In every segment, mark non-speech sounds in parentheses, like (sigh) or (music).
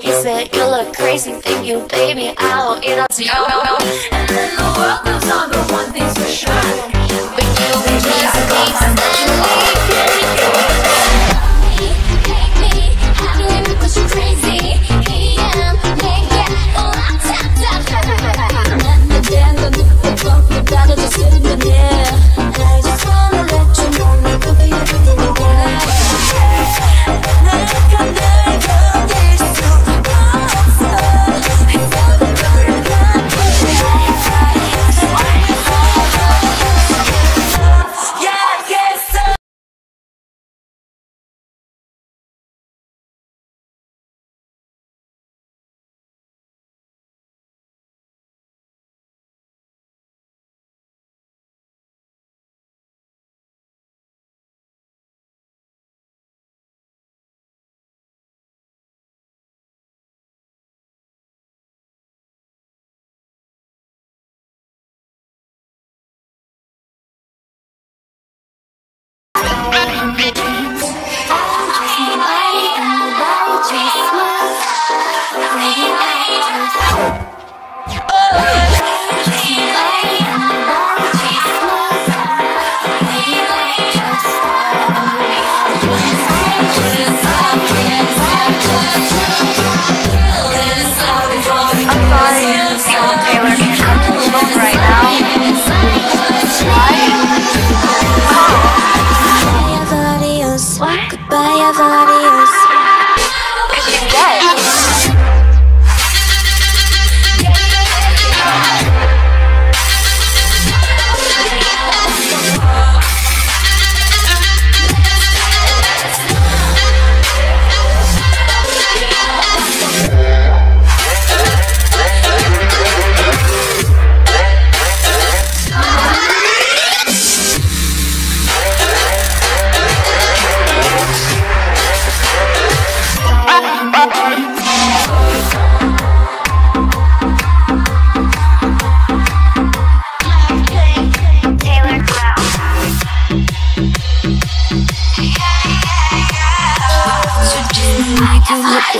He said you look crazy, thinking, you baby, I will eat up to you. And then the world goes on.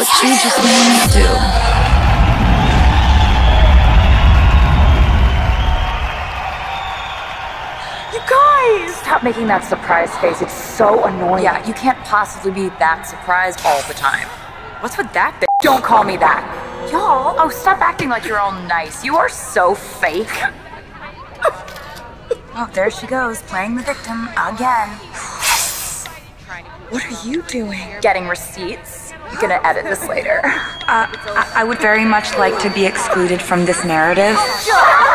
What you just made me do. You guys! Stop making that surprise face. It's so annoying. Yeah, you can't possibly be that surprised all the time. What's with that bitch? Don't call me that. Y'all, oh, stop acting like you're all nice. You are so fake. (laughs) oh, there she goes, playing the victim again. What are you doing? Getting receipts. Gonna edit this later. Uh, I, I would very much like to be excluded from this narrative. (laughs)